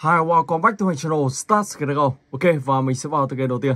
Hi, welcome back to my channel Start Go. Ok, và mình sẽ vào từ game đầu tiên.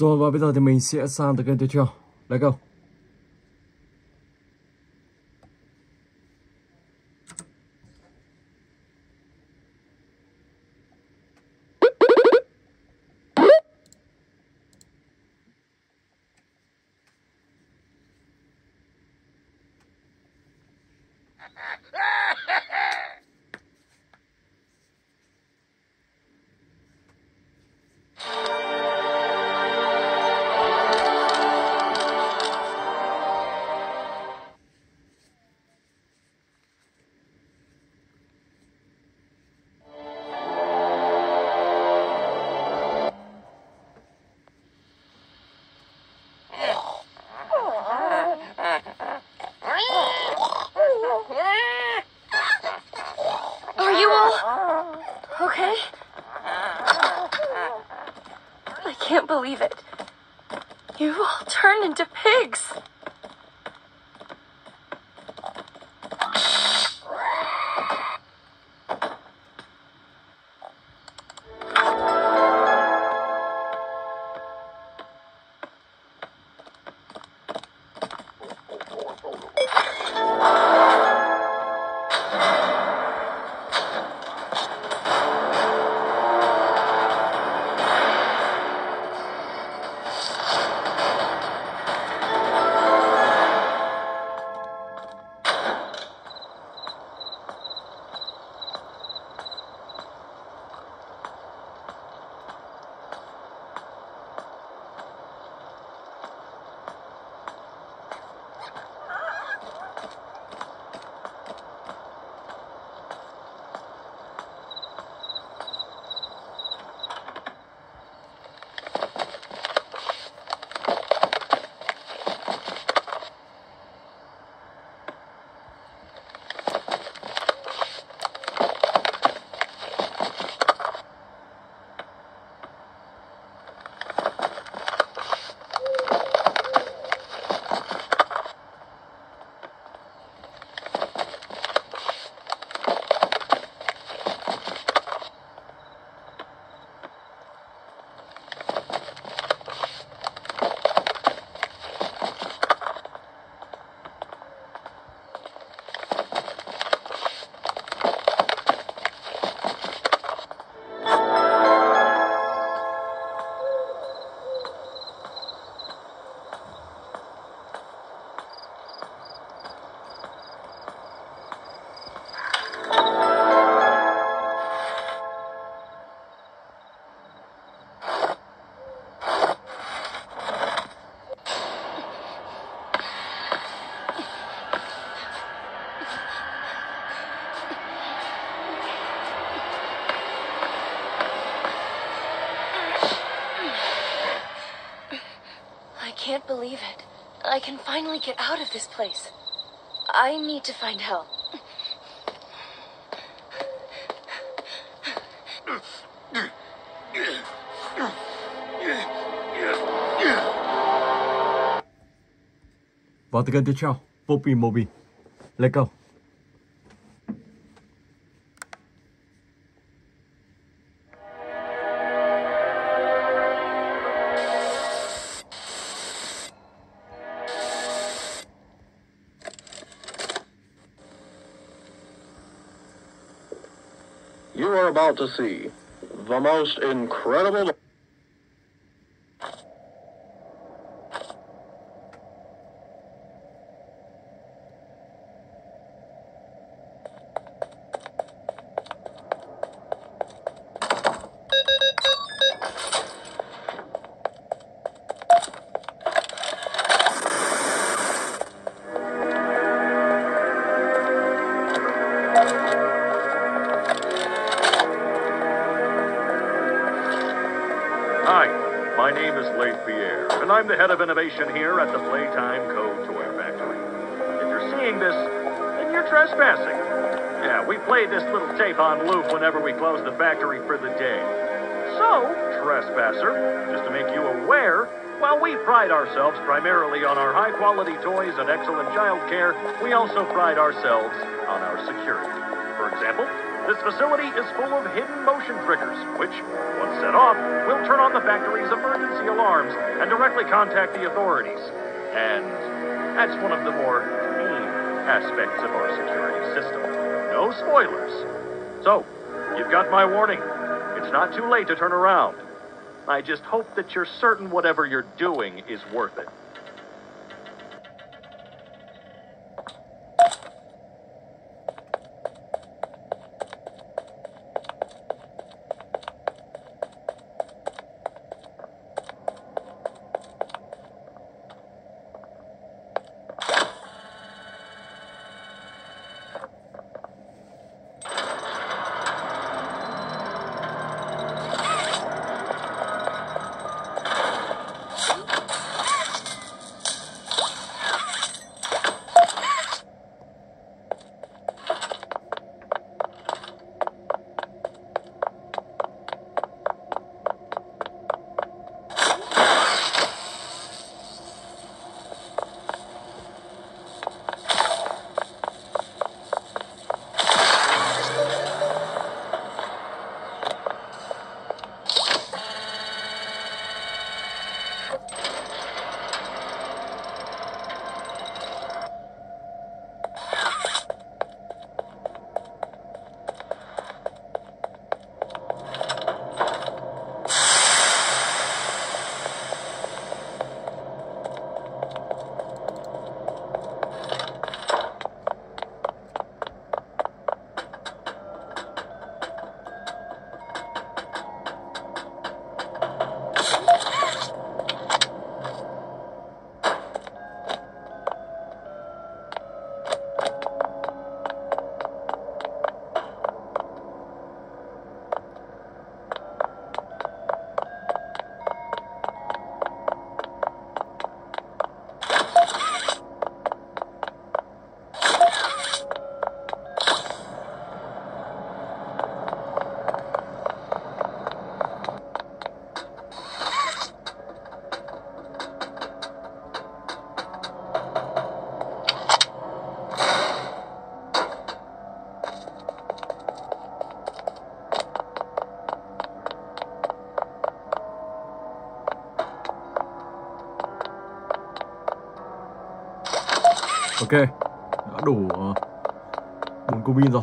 Rồi và bây giờ thì mình sẽ sang tới kênh tiếp theo. Let's go. Believe it. I can finally get out of this place. I need to find help. Và từ Poppy Mobi. Let's go. To see the most incredible. Hi, my name is Leith Pierre, and I'm the head of innovation here at the Playtime Co. Toy Factory. If you're seeing this, then you're trespassing. Yeah, we play this little tape on loop whenever we close the factory for the day. So, trespasser, just to make you aware, while we pride ourselves primarily on our high quality toys and excellent child care, we also pride ourselves on our security. For example, this facility is full of hidden motion triggers, which, once set off, will turn on the factory's emergency alarms and directly contact the authorities. And that's one of the more mean aspects of our security system. No spoilers. So, you've got my warning. It's not too late to turn around. I just hope that you're certain whatever you're doing is worth it. Ok, đã đủ uh, cô pin rồi.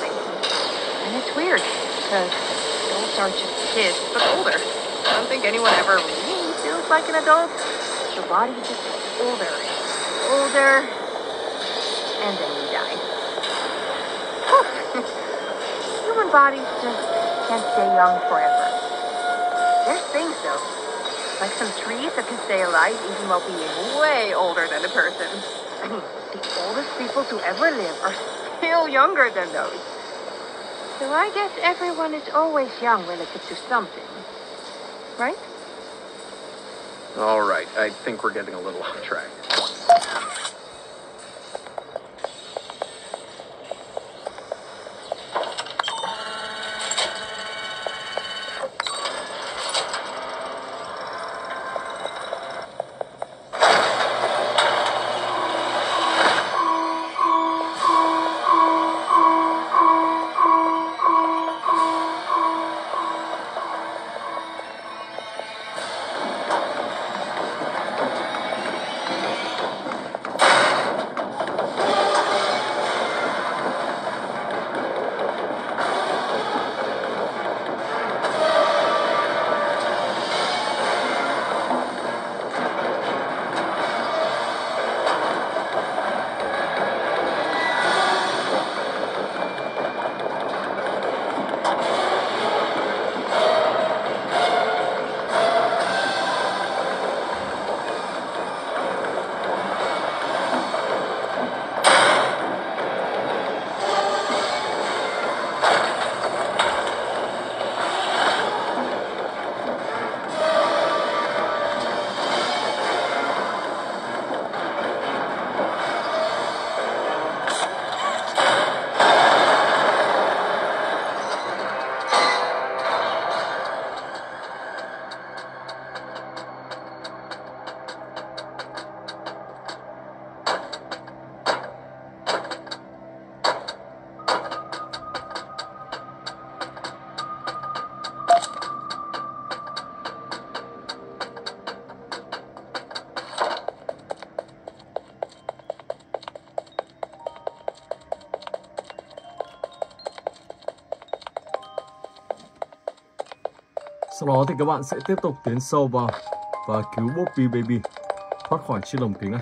Weird, because adults aren't just kids, but older. I don't think anyone ever really feels like an adult. Your body just gets older, older, and then you die. Human bodies just can't stay young forever. There's things though, like some trees that can stay alive even while being way older than a person. I mean, the oldest people to ever live are still younger than those. So I guess everyone is always young relative to something. Right? All right, I think we're getting a little off track. Sau đó thì các bạn sẽ tiếp tục tiến sâu vào và cứu Bobby Baby thoát khỏi chiếc lồng kính này.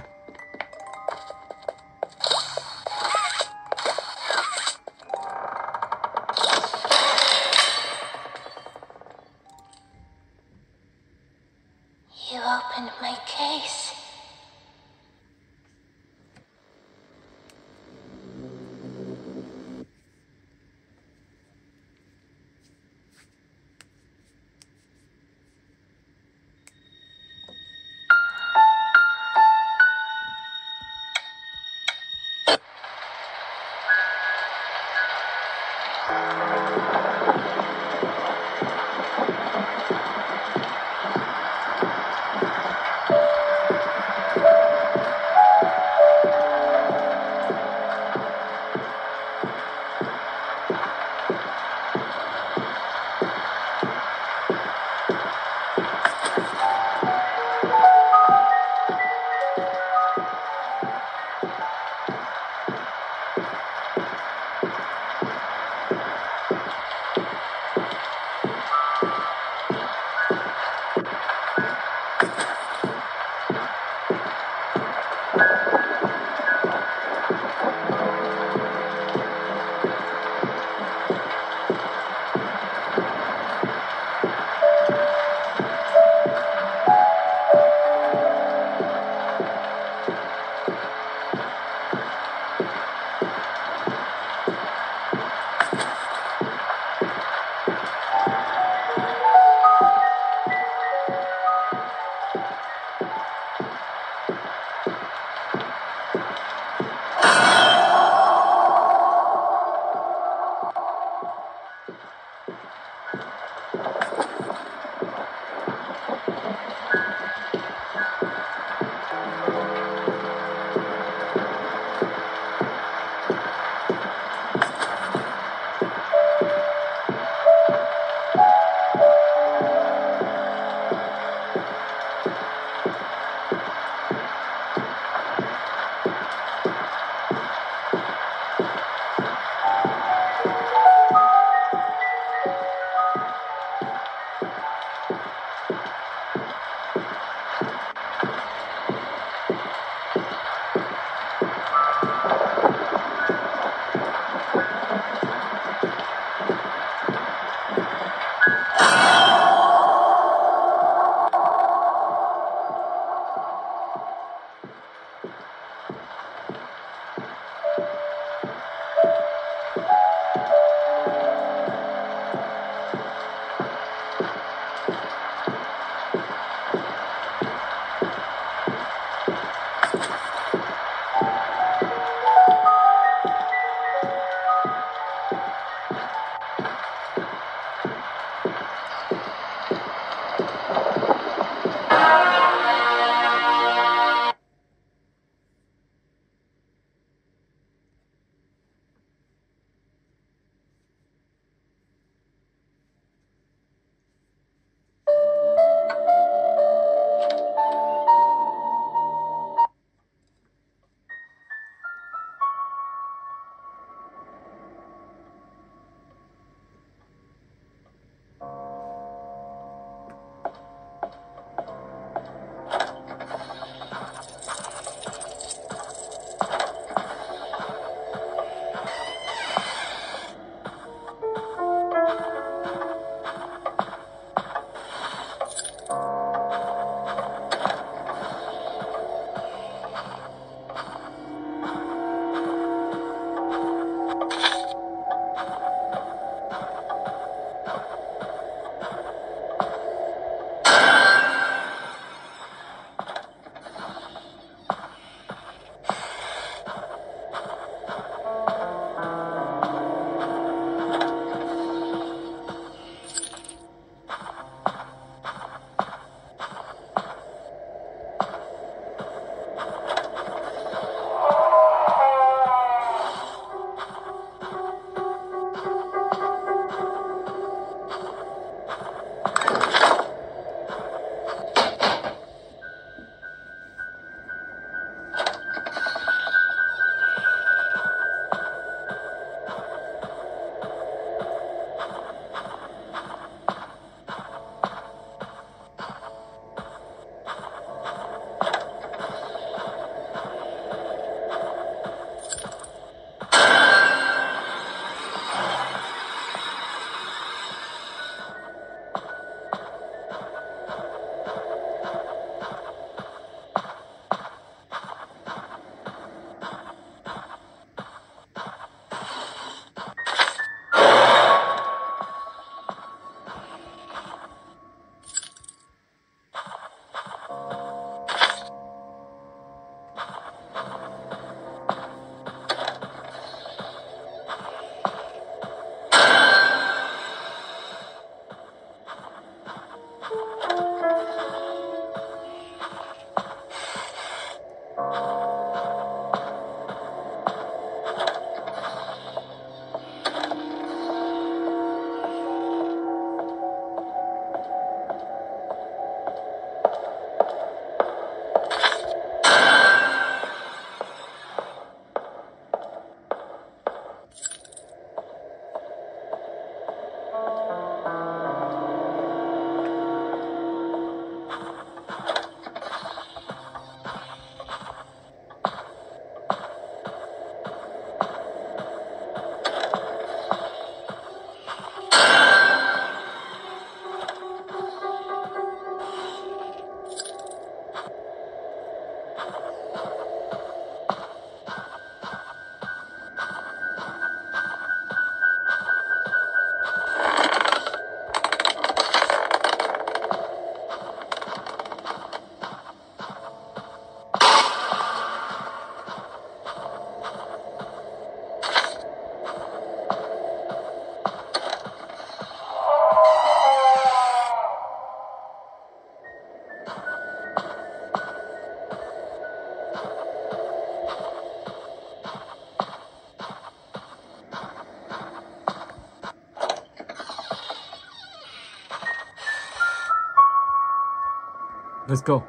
Let's go.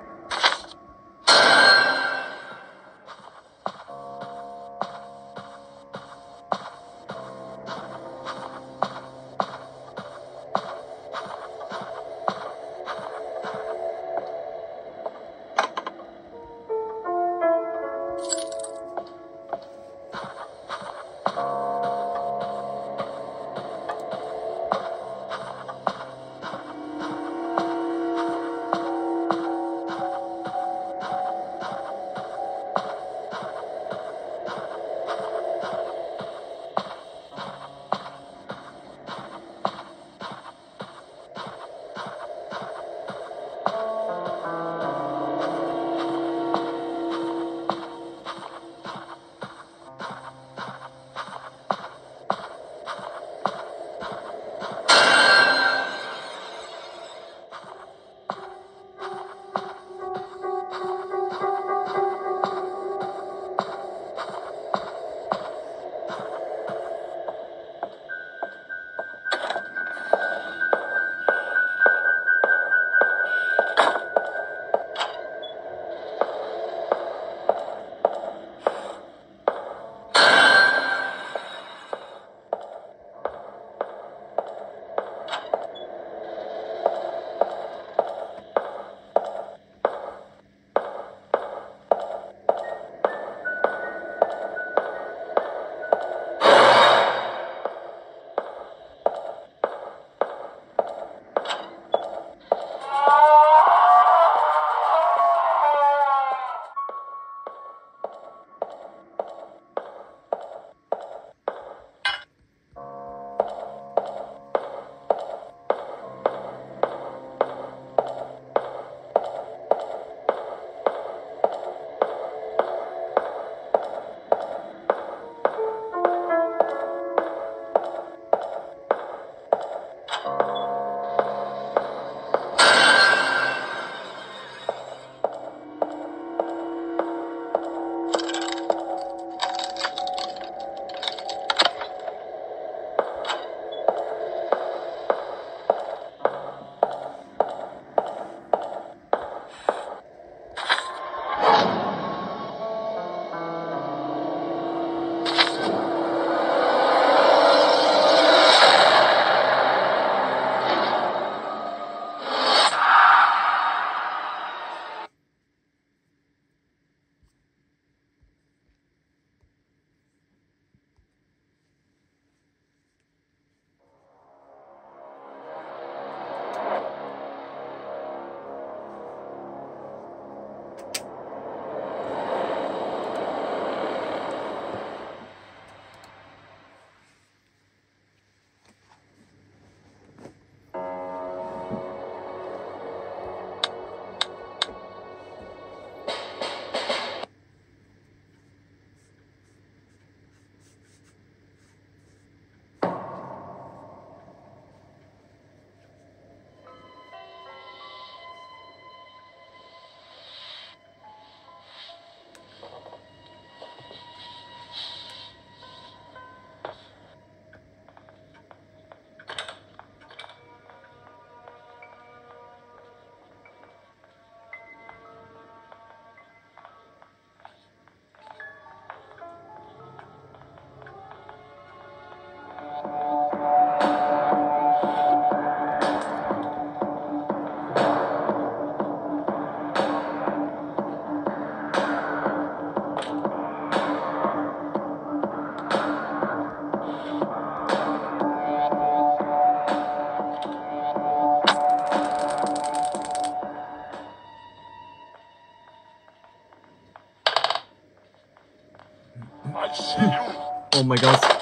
Oh my god.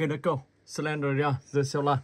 ok đã câu slender ra the seller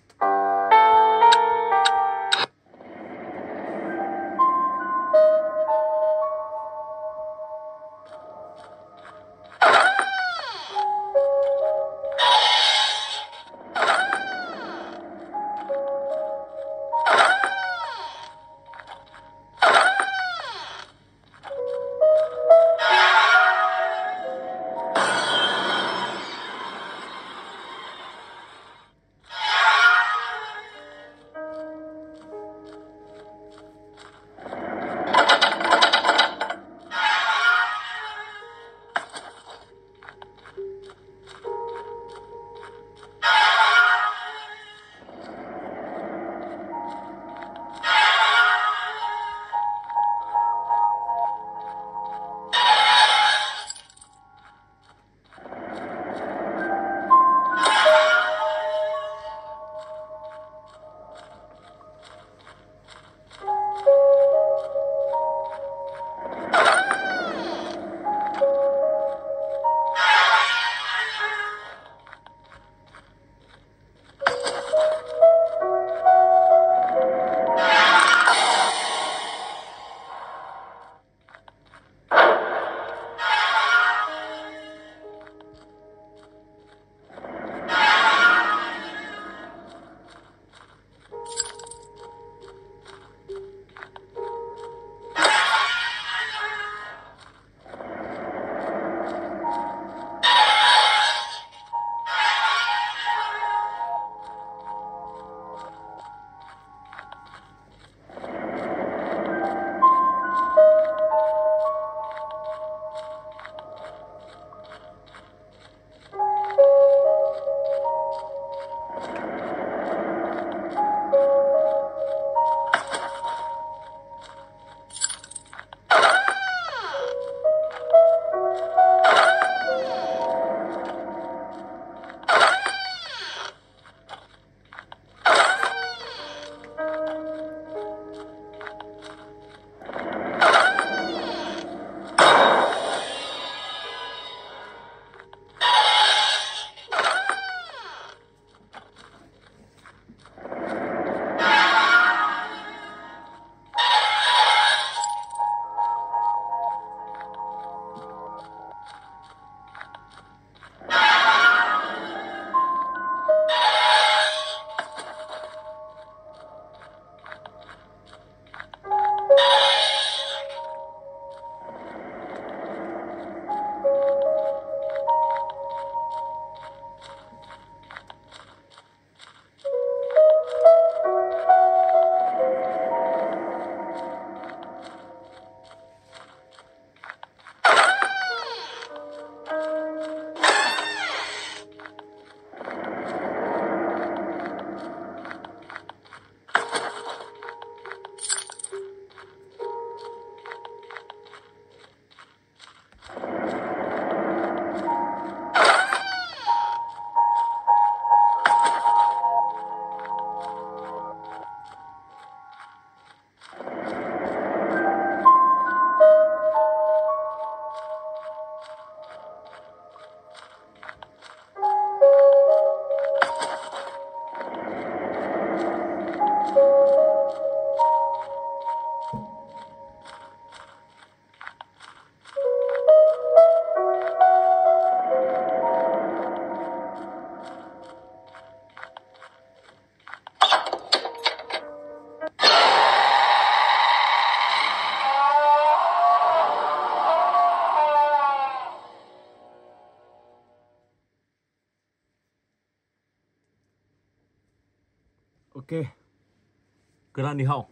你好。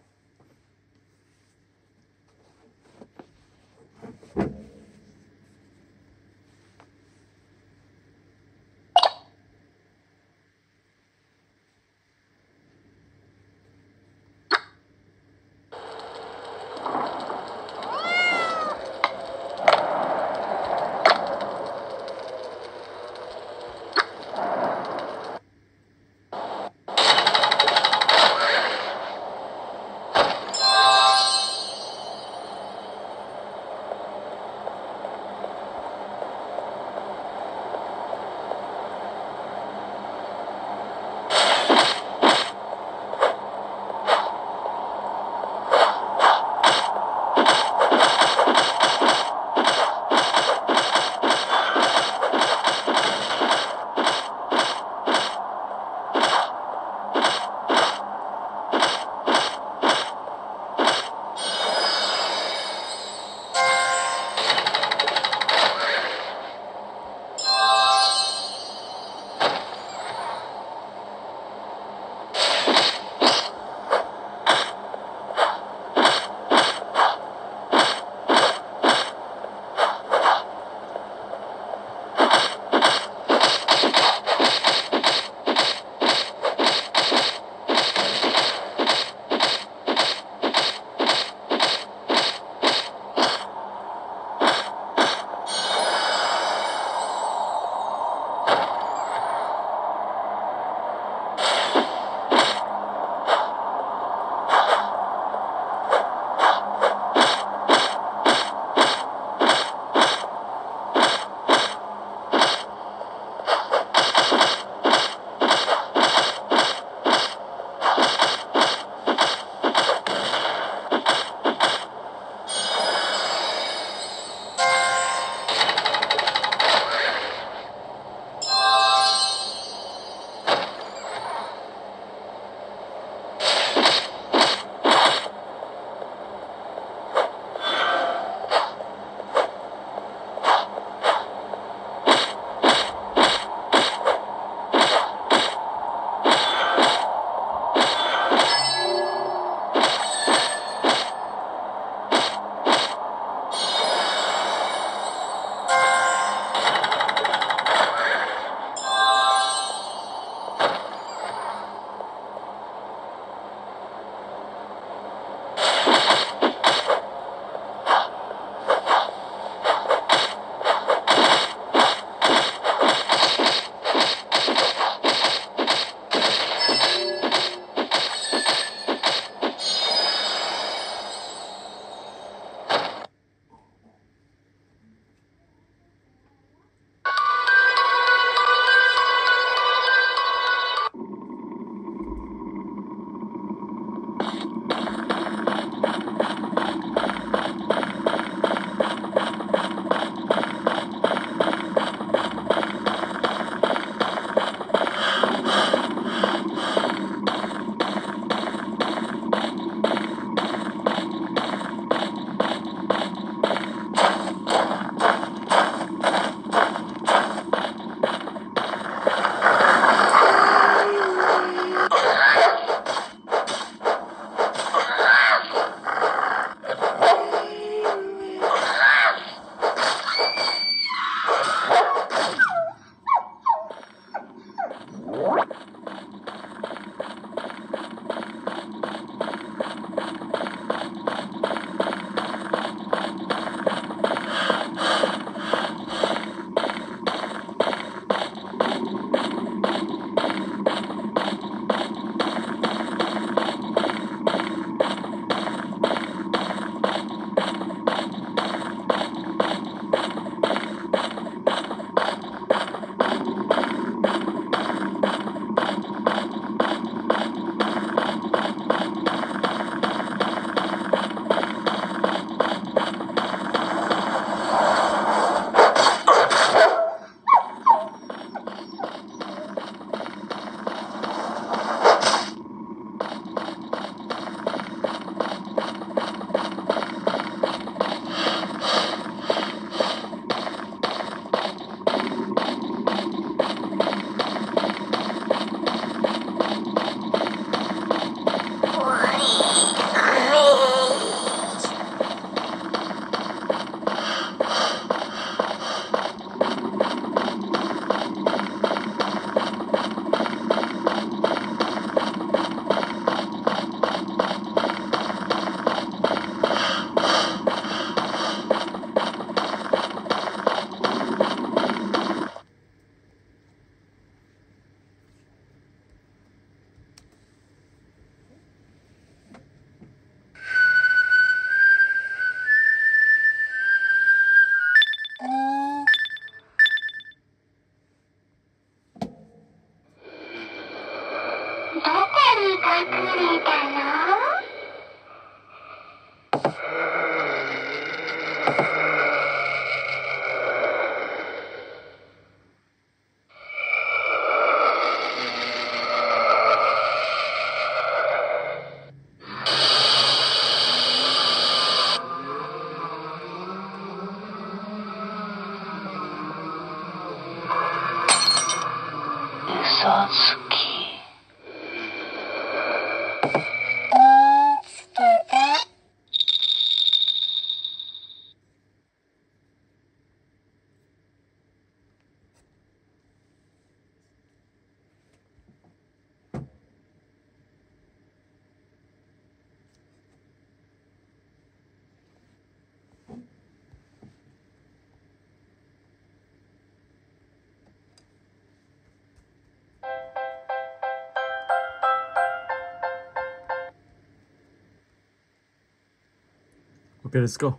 Okay, let's go.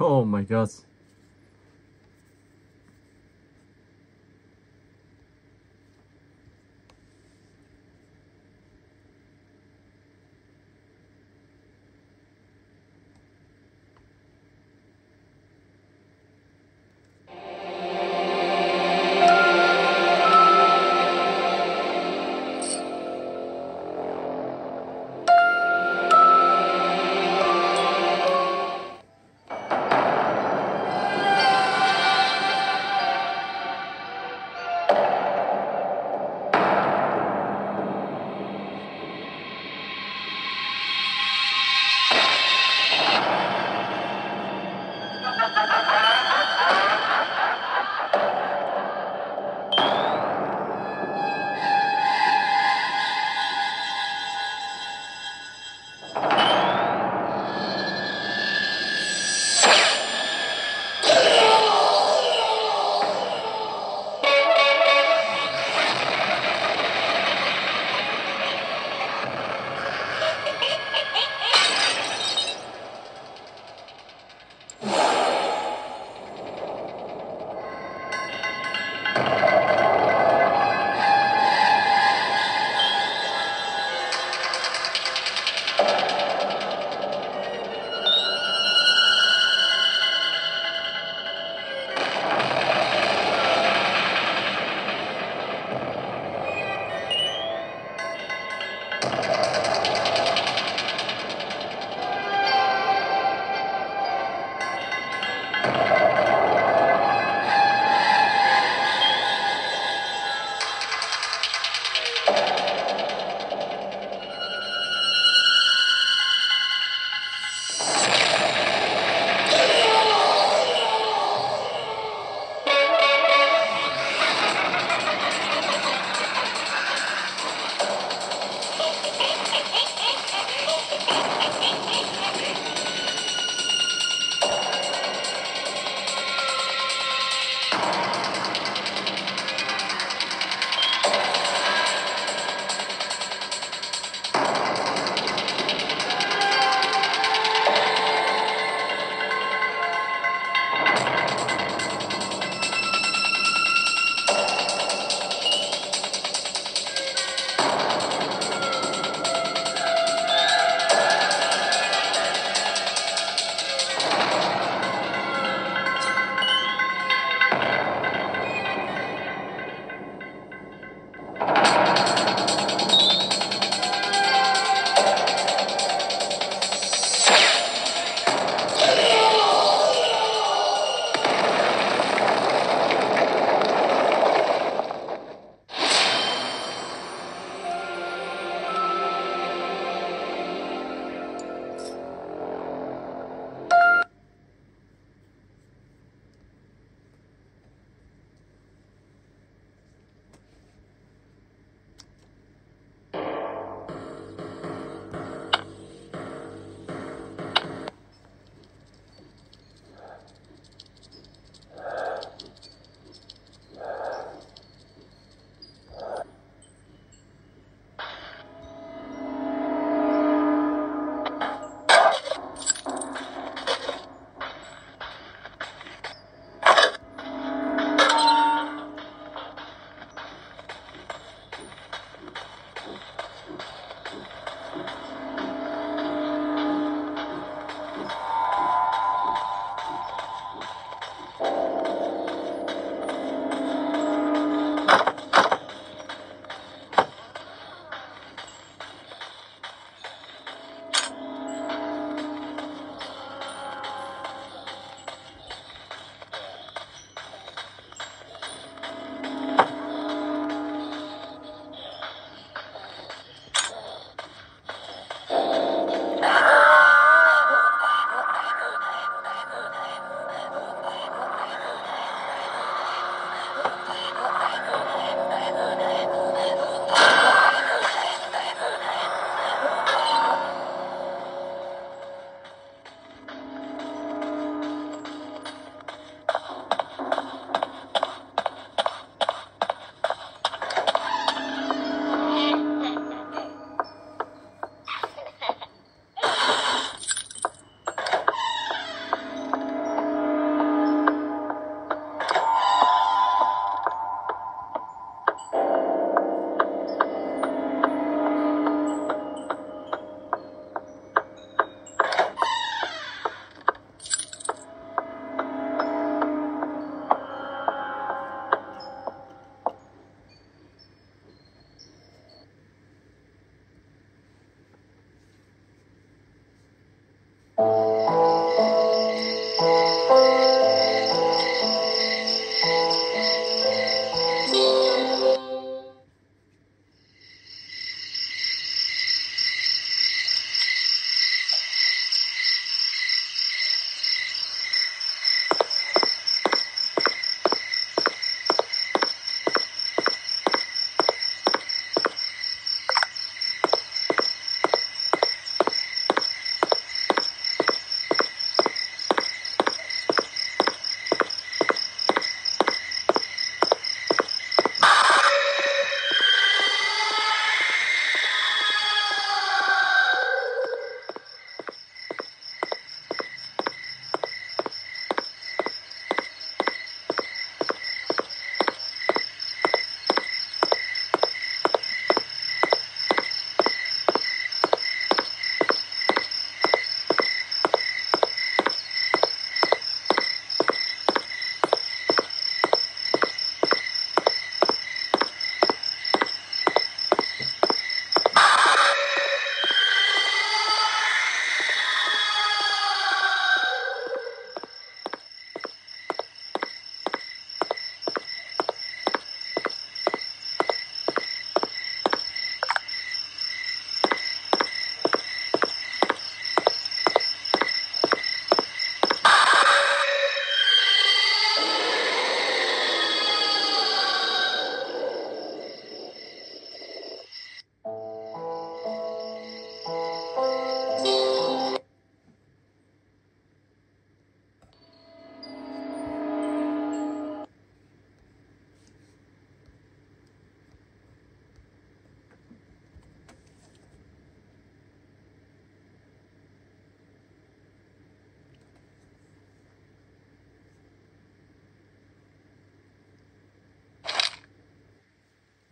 Oh my god.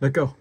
Let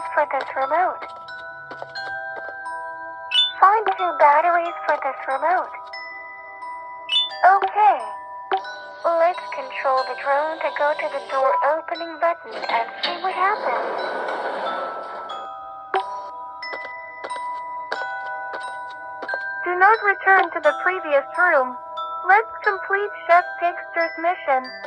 batteries for this remote. Find two batteries for this remote. Okay. Let's control the drone to go to the door opening button and see what happens. Do not return to the previous room. Let's complete Chef Pigster's mission.